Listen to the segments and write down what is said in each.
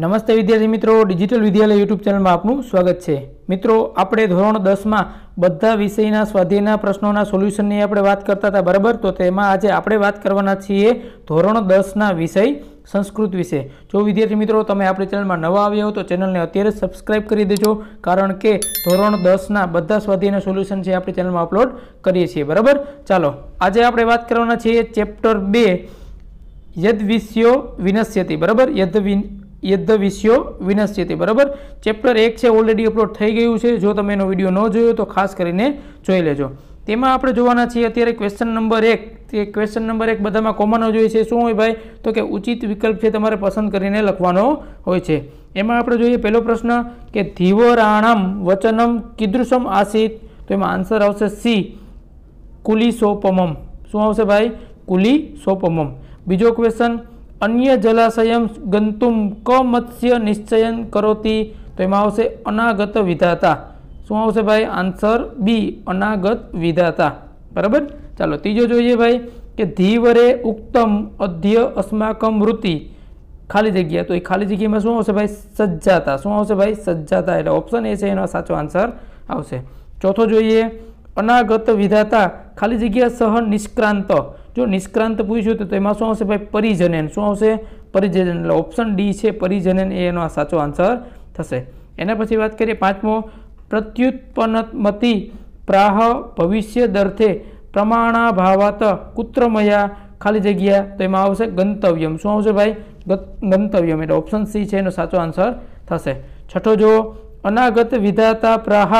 નમસ્તે વિદ્યાર્થી મિત્રો, ડિજિટલ વિદ્યાલય યુટ્યુબ ચેનલમાં આપનું સ્વાગત છે. મિત્રો, આપણે ધોરણ દસમાં બધા વિષયના, સ્વાધ્યાયના પ્રશ્નોના સોલ્યુશનની આપણે વાત કરતા હતા, બરાબર? તો તેમાં આજે આપણે વાત કરવાના છીએ ધોરણ દસના વિષય, સંસ્કૃત વિશે. જો વિદ્યાર્થી મિત્રો, તમે આપણી ચેનલમાં નવા આવ્યા હો, તો ચેનલને અત્યારે સબસ્ક્રાઇબ કરી દેજો, કારણ કે ધોરણ દસના બધા સ્વાધ્યાયના સોલ્યુશન છે આપણી ચેનલમાં અપલોડ કરીએ છીએ, બરાબર? ચાલો, આજે આપણે વાત કરવાના છીએ ચેપ્ટર બે, યદ વિષયો વિનશ્યતી, બરાબર? યદ યદ્ધ વિષયો વિનશ્યતી, બરાબર? ચેપ્ટર એક છે ઓલરેડી અપલોડ થઈ ગયું છે. જો તમે એનો વીડિયો ન જોયો તો ખાસ કરીને જોઈ લેજો. તેમાં આપણે જોવાના છીએ અત્યારે ક્વેશ્ચન નંબર એક. તે ક્વેશ્ચન નંબર એક બધામાં કોમન જ હોય છે. શું હોય ભાઈ? તો કે ઉચિત વિકલ્પ છે તમારે પસંદ કરીને લખવાનો હોય છે. એમાં આપણે જોઈએ પહેલો પ્રશ્ન કે ધીવરાણમ વચનમ કીદૃશમ આસિત. તો એમાં આન્સર આવશે સી કુલી સોપમમ શું આવશે ભાઈ? કુલી સોપમમ બીજો ક્વેશ્ચન અન્ય જલાશયમ ગંતુમ ક મત્સ્ય નિશ્ચયન કરોતી. તો એમાં આવશે અનાગત વિધાતા. શું આવશે ભાઈ? આન્સર બી, અનાગત વિધાતા. બરાબર? ચાલો, ત્રીજો જોઈએ ભાઈ કે ધીવરે ઉક્તમ અધ્ય અસ્માકમ વૃત્તિ. ખાલી જગ્યા, તો એ ખાલી જગ્યામાં શું આવશે ભાઈ? સજ્જાતા. શું આવશે ભાઈ? સજ્જાતા. એટલે ઓપ્શન એ છે, એનો સાચો આન્સર આવશે. ચોથો જોઈએ, અનાગત વિધાતા. ખાલી જગ્યા સહ નિષ્ક્રાંત. જો નિષ્ક્રાંત પૂછ્યું તો એમાં શું આવશે ભાઈ? પરિજનન. શું આવશે? પરિજનન. એટલે ઓપ્શન ડી છે પરિજનન એ એનો સાચો આન્સર થશે. એના પછી વાત કરીએ પાંચમો. પ્રત્યુત્પન્નમતી પ્રાહ ભવિષ્ય દર્થે પ્રમાણાભાવાત કુત્રમયા ખાલી જગ્યા તો એમાં આવશે ગંતવ્યમ. શું આવશે ભાઈ? ગંતવ્યમ. એટલે ઓપ્શન સી છે એનો સાચો આન્સર થશે. છઠ્ઠો જો, અનાગત વિધાતા પ્રાહ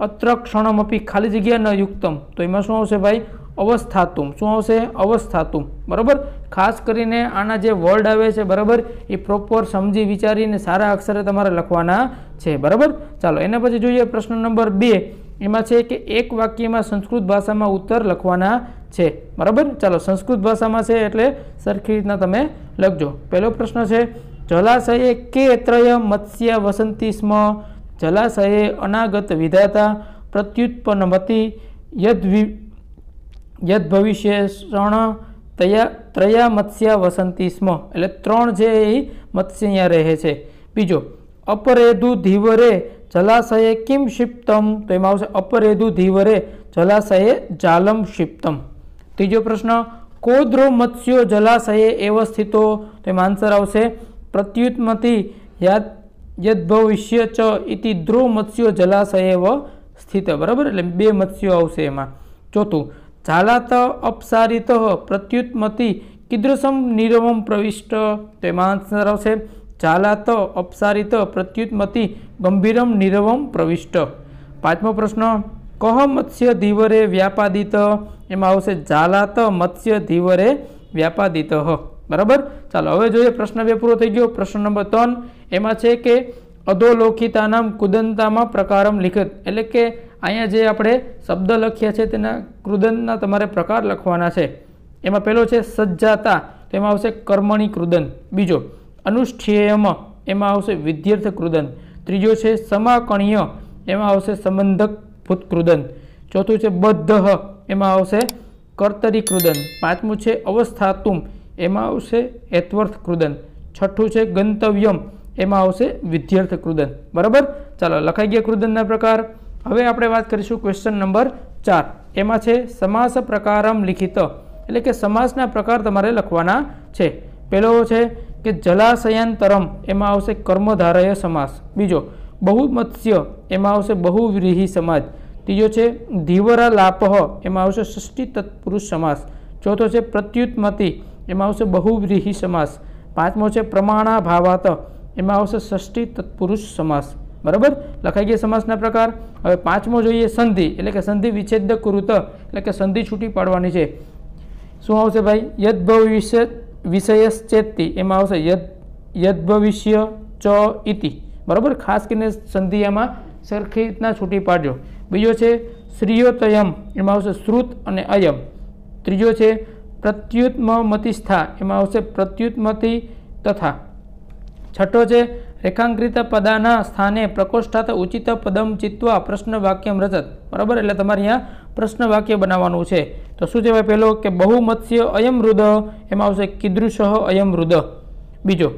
અત્ર ક્ષણમપી ખાલી જગ્યા ન યુક્તમ. તો એમાં શું આવશે ભાઈ? અવસ્થાતુમ. શું આવશે? અવસ્થાતુમ. બરાબર? ખાસ કરીને આના જે વર્ડ આવે છે, બરાબર? એ પ્રોપર સમજી વિચારીને સારા અક્ષરે તમારે લખવાના છે. બરાબર? ચાલો, એના પછી જોઈએ પ્રશ્ન નંબર બે. એમાં છે કે એક વાક્યમાં સંસ્કૃત ભાષામાં ઉત્તર લખવાના છે. બરાબર? ચાલો, સંસ્કૃત ભાષામાં છે એટલે સરખી રીતના તમે લખજો. પહેલો પ્રશ્ન છે, જલાશયે કે ત્રય મત્સ્ય વસંતી સ્મ? જલાશયે અનાગત વિધાતા પ્રત્યુત્પન્નમતી યદ યદ ભવિષ્ય તયા, ત્રયા મત્સ્યા વસંતી સ્મ. એટલે ત્રણ છે એ મત્સ્ય અહીંયા રહે છે. બીજો અપરેધુ ધીવરે જલાશયે કિમ ક્ષિપ્તમ તો એમાં આવશે અપરેધુ ધીવરે જલાશયે જાલમ ક્ષિપ્તમ ત્રીજો પ્રશ્ન, કોદ્રો મત્સ્યો જલાશયે એવ સ્થિતો? તો એમાં આન્સર આવશે, પ્રત્યુત્મતી યાદ યદભવિષ્ય ચ ઇતિ ધ્રુવ મત્સ્યો જલાશયે વ સ્થિત. બરાબર? એટલે બે મત્સ્યો આવશે એમાં. ચોથું ઝાલાત અપસારિત, પ્રત્યુત્મતિ, કીદૃશમ નિરવમ પ્રવિષ્ટ. તેમાં આન્સર આવશે ઝાલાત અપસારિત, પ્રત્યુત્મતિ, ગંભીરમ નિરવમ પ્રવિષ્ટ. પાંચમો પ્રશ્ન, કહ મત્સ્ય ધીવરે વ્યાપાદિત? એમાં આવશે ઝાલાત મત્સ્ય ધીવરે વ્યાપાદિત. બરાબર? ચાલો, હવે જોઈએ, પ્રશ્ન બે પૂરો થઈ ગયો. પ્રશ્ન નંબર ત્રણ, એમાં છે કે અધોલોકિતાનામ કુદંતામાં પ્રકારમ લિખિત. એટલે કે અહીંયા જે આપણે શબ્દ લખ્યા છે તેના કૃદનના તમારે પ્રકાર લખવાના છે. એમાં પહેલો છે સજ્જાતા તેમાં આવશે કર્મણી કૃદન. બીજો, અનુષ્ઠેયમ, એમાં આવશે વિદ્યાર્થ કૃદન. ત્રીજો છે સમાકણીય એમાં આવશે સંબંધક ભૂત કૃદન. ચોથું છે બદ્ધ, એમાં આવશે કર્તરી કૃદન. પાંચમું છે અવસ્થાતુમ, એમાં આવશે એત્વર્થ કૃદન. છઠ્ઠું છે ગંતવ્યમ, એમાં આવશે વિદ્યાર્થ કૃદન. બરાબર? ચાલો, લખાઈ ગયા કૃદનના પ્રકાર. હવે આપણે વાત કરીશું ક્વેશ્ચન નંબર ચાર. એમાં છે, સમાસ પ્રકારમ લિખિત. એટલે કે સમાસના પ્રકાર તમારે લખવાના છે. પહેલો છે કે જલાશયાંતરમ, એમાં આવશે કર્મધારય સમાસ. બીજો, બહુમત્સ્ય, એમાં આવશે બહુવ્રીહી સમાજ. ત્રીજો છે ધીવરા લાપહ એમાં આવશે ષષ્ઠી તત્પુરુષ સમાસ. ચોથો છે, પ્રત્યુત્મતિ, એમાં આવશે બહુવ્રીહી સમાસ. પાંચમો છે પ્રમાણા ભાવાત એમાં આવશે ષષ્ઠી તત્પુરુષ સમાસ. બરાબર? લખાઈ ગયા સમાસના પ્રકાર. હવે પાંચમો જોઈએ સંધિ, એટલે કે સંધિ વિચ્છેદ કૃત, એટલે કે સંધિ છૂટી પાડવાની છે. શું આવશે ભાઈ? યદ ભવિષ્ય વિષયશ્ચેતી એમાં આવશે યદ યદ ભવિષ્ય ચ ઇતિ. બરાબર? ખાસ કરીને સંધિ એમાં સરખી રીતના છૂટી પાડજો. બીજો છે શ્રીયોતયમ, એમાં આવશે શ્રુત અને અયમ. ત્રીજો છે પ્રત્યુત્મતિસ્થા એમાં આવશે પ્રત્યુત્મતિ તથા. છઠ્ઠો છે રેખાંકિત પદાના સ્થાને પ્રકોષ્ઠાત ઉચિત પદમ ચિત્વા પ્રશ્ન વાક્યમ રચત બરાબર? એટલે તમારે અહીંયા પ્રશ્ન વાક્ય બનાવવાનું છે. તો શું કહેવાય પહેલો? કે બહુમત્સ્ય અયમ રુદ. એમાં આવશે કીદૃશ અયમ રુદ. બીજો,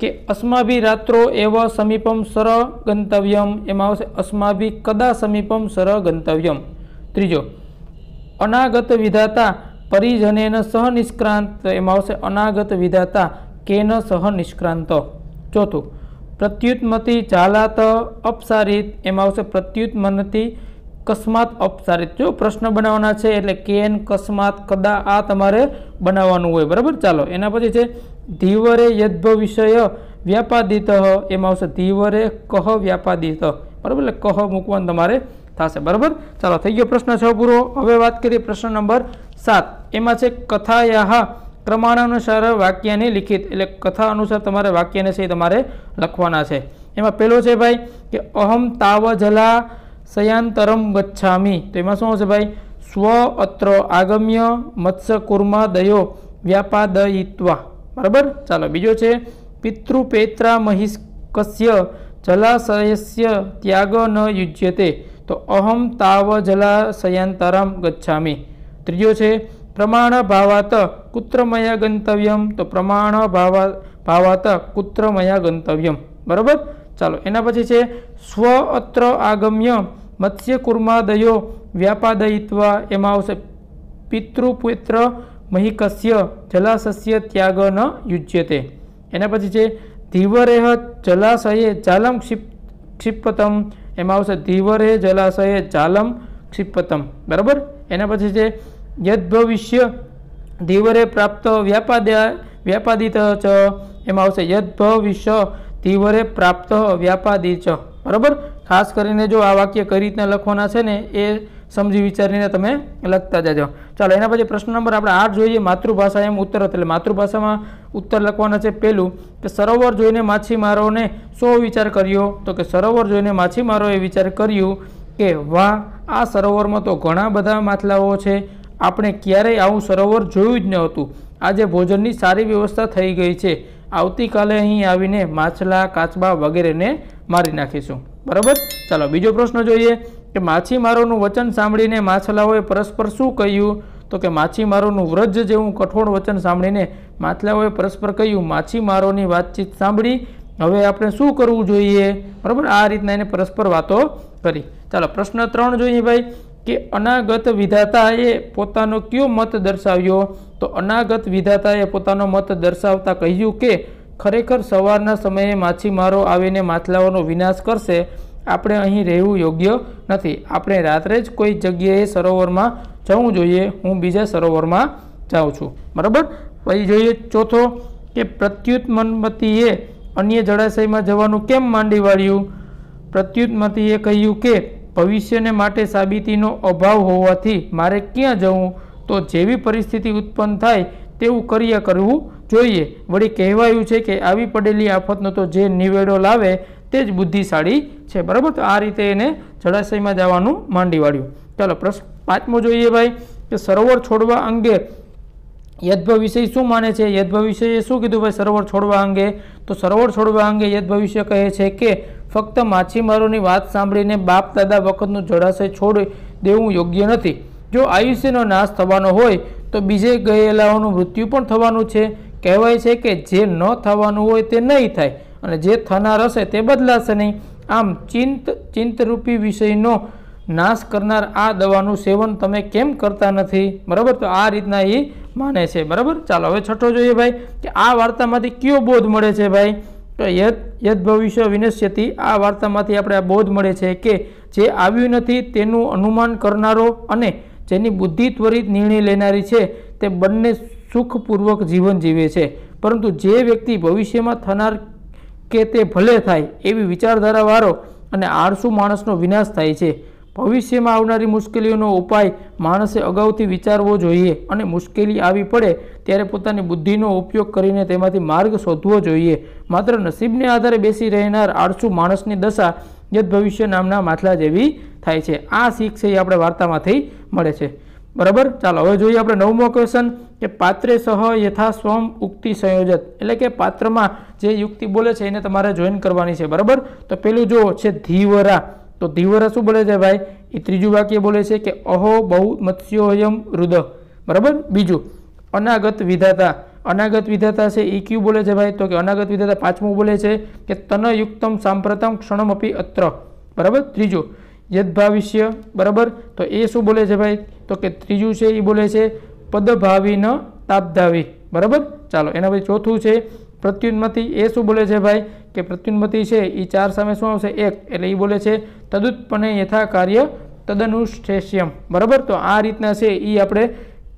કે અસ્માભી રાત્રો એવ સમીપમ સર ગંતવ્યમ. એમાં આવશે અસ્માભી કદા સમીપમ સર ગંતવ્યમ. ત્રીજો, અનાગત વિધાતા પરિજનેન સહ નિષ્ક્રાંત એમાં આવશે અનાગત વિધાતા કેન સહ નિષ્ક્રાંત ચોથું પ્રત્યુત્મતિ ચાલાત અપસારિત, એમાં આવશે પ્રત્યુત્મનતી કસ્માત અપસારિત. જો પ્રશ્ન બનાવવાના છે, એટલે કેન કસ્માત કદા આ તમારે બનાવવાનું હોય. બરાબર? ચાલો, એના પછી છે, ધીવરે યદ્ભ વિષય વ્યાપાદિત, એમાં આવશે ધીવરે કહ વ્યાપાદિત. બરાબર? એટલે કહ મૂકવાનું તમારે થશે. બરાબર? ચાલો, થઈ ગયો પ્રશ્ન છ પૂરો હવે વાત કરીએ પ્રશ્ન નંબર સાત. એમાં છે, કથાયાહ ક્રમાણાનુસાર વાક્યની લિખિત, એટલે કથા અનુસાર તમારે વાક્યને છે તમારે લખવાના છે. એમાં પહેલો છે ભાઈ કે અહમ તાવ જલા શયાંતરમ ગચ્છામી. તો એમાં શું હશે ભાઈ? સ્વ અત્ર આગમ્ય મત્સ્ય કુર્મા દયો વ્યાપાદયિત્વા. બરાબર? ચાલો, બીજો છે પિતૃપેત્રા મહિષ્કસ્ય જલાશયસ્ય ત્યાગ ન યુજ્યતે. તો અહમ તાવ જલાશયાંતરમ ગચ્છામી. ત્રીજો છે પ્રમાણ ભાવાત કુત્ર મયા ગંતવ્યમ તો પ્રમાણ ભાવા ભાવાત કુત્ર મયા ગંતવ્યમ બરાબર ચાલો એના પછી છે સ્વ અત્ર આગમ્ય મત્સ્ય કુર્માદયો વ્યાપાદયિત્વા એમાં આવશે પિતૃપુત્ર મહિકસ્ય જલાશસ્ય ત્યાગ ન યુજ્યતે એના પછી છે ધીવરેહ જલાશયે જાલમ ક્ષિપ ક્ષિપતમ એમાં આવશે ધીવરે જલાશયે જાલમ ક્ષિપતમ બરાબર એના પછી છે યદ ભવિષ્ય ધીવરે પ્રાપ્ત વ્યાપાદ્યા વ્યાપાદિત ચ. એમાં આવશે. યદ ભવિષ્ય ધીવરે પ્રાપ્ત વ્યાપાદી ચ. બરાબર? ખાસ કરીને જો આ વાક્ય કઈ રીતના લખવાના છે ને, એ સમજી વિચારીને તમે લખતા જજો. ચાલો, એના પછી પ્રશ્ન નંબર આપણે આઠ જોઈએ. માતૃભાષા એમ ઉત્તર એટલે માતૃભાષામાં ઉત્તર લખવાના છે પહેલું કે સરોવર જોઈને માછીમારોને શો વિચાર કર્યો? તો કે સરોવર જોઈને માછીમારોએ વિચાર કર્યું કે વાહ, આ સરોવરમાં તો ઘણા બધા માછલાઓ છે. આપણે ક્યારેય આવું સરોવર જોયું જ ન હતું. આજે ભોજનની સારી વ્યવસ્થા થઈ ગઈ છે. આવતીકાલે અહીં આવીને માછલા, કાચબા વગેરેને મારી નાખીશું. બરાબર? ચાલો, બીજો પ્રશ્ન જોઈએ કે માછીમારોનું વચન સાંભળીને માછલાઓએ પરસ્પર શું કહ્યું? તો કે માછીમારોનું વ્રજ જેવું કઠોળ વચન સાંભળીને માછલાઓએ પરસ્પર કહ્યું, માછીમારોની વાતચીત સાંભળી, હવે આપણે શું કરવું જોઈએ? બરાબર? આ રીતના એને પરસ્પર વાતો કરી. ચાલો, પ્રશ્ન ત્રણ જોઈએ ભાઈ. કે અનાગત વિધાતાએ પોતાનો કયો મત દર્શાવ્યો? તો અનાગત વિધાતાએ પોતાનો મત દર્શાવતા કહ્યું કે, ખરેખર સવારના સમયે માછીમારો આવીને માછલાઓનો વિનાશ કરશે. આપણે અહીં રહેવું યોગ્ય નથી. આપણે રાત્રે જ કોઈ જગ્યાએ સરોવરમાં જવું જોઈએ. હું બીજા સરોવરમાં જાઉં છું. બરાબર? પછી જોઈએ ચોથો કે પ્રત્યુત્મનમતીએ અન્ય જળાશયમાં જવાનું કેમ માંડી વાળ્યું પ્રત્યુત્મતીએ કહ્યું કે ભવિષ્યને માટે સાબિતીનો અભાવ હોવાથી મારે ક્યાં જવું? તો જેવી પરિસ્થિતિ ઉત્પન્ન થાય તેવું કર્ય કરવું જોઈએ. વળી કહેવાયું છે કે આવી પડેલી આફતનો તો જે નિવેડો લાવે તે જ બુદ્ધિશાળી છે. બરાબર? તો આ રીતે એને જળાશયમાં જવાનું માંડી વાળ્યું ચાલો પ્રશ્ન પાંચમો જોઈએ ભાઈ, કે સરોવર છોડવા અંગે યદ્ભ વિષય શું માને છે? યદ્ભ વિષયે શું કીધું ભાઈ સરોવર છોડવા અંગે? તો સરોવર છોડવા અંગે યદ ભવિષ્ય કહે છે કે, ફક્ત માછીમારોની વાત સાંભળીને બાપ દાદા વખતનું જળાશય છોડી દેવું યોગ્ય નથી. જો આયુષ્યનો નાશ થવાનો હોય, તો બીજે ગયેલાઓનું મૃત્યુ પણ થવાનું છે. કહેવાય છે કે જે ન થવાનું હોય તે નહીં થાય અને જે થનાર હશે તે બદલાશે નહીં. આમ ચિંત, ચિંતરૂપી વિષયનો નાશ કરનાર આ દવાનું સેવન તમે કેમ કરતા નથી? બરાબર? તો આ રીતના એ માને છે, બરાબર? ચાલો, હવે છઠ્ઠો જોઈએ ભાઈ, કે આ વાર્તામાંથી કયો બોધ મળે છે ભાઈ? તો યદ યદ ભવિષ્ય વિનશ્યતિ, આ વાર્તામાંથી આપણે આ બોધ મળે છે કે જે આવ્યું નથી તેનું અનુમાન કરનારો અને જેની બુદ્ધિ ત્વરિત નિર્ણય લેનારી છે, તે બંને સુખપૂર્વક જીવન જીવે છે. પરંતુ જે વ્યક્તિ ભવિષ્યમાં થનાર કે તે ભલે થાય એવી વિચારધારાવાળો અને આળસુ માણસનો વિનાશ થાય છે ભવિષ્યમાં આવનારી મુશ્કેલીઓનો ઉપાય માણસે અગાઉથી વિચારવો જોઈએ અને મુશ્કેલી આવી પડે ત્યારે પોતાની બુદ્ધિનો ઉપયોગ કરીને તેમાંથી માર્ગ શોધવો જોઈએ. માત્ર નસીબને આધારે બેસી રહેનાર આળસુ માણસની દશા યદ ભવિષ્ય નામના માથલા જેવી થાય છે. આ શીખ છે એ આપણે વાર્તામાંથી મળે છે. બરાબર? ચાલો, હવે જોઈએ આપણે નવમો ક્વેશ્ચન કે પાત્રે સહ યથા સ્વમ ઉક્તિ સંયોજક એટલે કે પાત્રમાં જે યુક્તિ બોલે છે એને તમારે જોઈન કરવાની છે. બરાબર? તો પેલું જો છે ધીવરા. તો ધીવર શું બોલે છે ભાઈ? એ ત્રીજું વાક્ય બોલે છે કે, અહો, બહુ મત્સ્યોયમ રુદ. બરાબર? બીજું, અનાગત વિધાતા. અનાગત વિધાતા છે એ ક્યુ બોલે છે ભાઈ? તો કે અનાગત વિધાતા પાંચમું બોલે છે કે, તનયુક્તમ સાંપ્રતમ ક્ષણમપી અત્ર. બરાબર? ત્રીજું, યદભાવિષ્ય. બરાબર? તો એ શું બોલે છે ભાઈ? તો કે ત્રીજું છે એ બોલે છે પદભાવી ન તાપધાવી બરાબર? ચાલો, એના પછી ચોથું છે, પ્રત્યુન્મતિ. એ શું બોલે છે ભાઈ? કે પ્રત્યુન્મતિ છે એ ચાર સામે શું આવશે? એક. એટલે એ બોલે છે, તદુત્પન્ને યથા કાર્ય તદનુષ્ઠેષ્યમ બરાબર? તો આ રીતના છે એ આપણે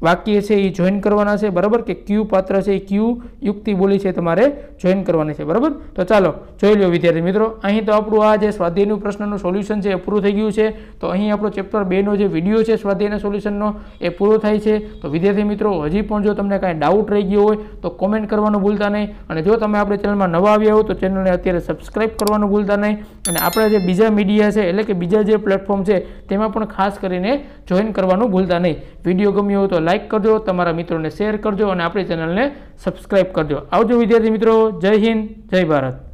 વાક્ય છે એ જોઈન કરવાના છે, બરાબર? કે ક્યુ પાત્ર છે એ ક્યુ યુક્તિ બોલી છે તમારે જોઈન કરવાની છે, બરાબર? તો ચાલો, જોઈ લો વિદ્યાર્થી મિત્રો, અહીં તો આપણું આ જે સ્વાધ્યાયનું પ્રશ્નનું સોલ્યુશન છે એ પૂરું થઈ ગયું છે. તો અહીં આપણો ચેપ્ટર બેનો જે વીડિયો છે સ્વાધ્યાયના સોલ્યુશનનો એ પૂરો થાય છે. તો વિદ્યાર્થી મિત્રો, હજી પણ જો તમને કાંઈ ડાઉટ રહી ગયો હોય, તો કોમેન્ટ કરવાનું ભૂલતા નહીં. અને જો તમે આપણે ચેનલમાં નવા આવ્યા હો, તો ચેનલને અત્યારે સબસ્ક્રાઈબ કરવાનું ભૂલતા નહીં. અને આપણા જે બીજા મીડિયા છે, એટલે કે બીજા જે પ્લેટફોર્મ છે, તેમાં પણ ખાસ કરીને જોઈન કરવાનું ભૂલતા નહીં. વીડિયો ગમ્યો હોય તો લાઇક કરજો, તમારા મિત્રોને શેર કરજો અને આપણી ચેનલને સબસ્ક્રાઈબ કરજો. આવજો વિદ્યાર્થી મિત્રો, જય હિન્દ, જય ભારત.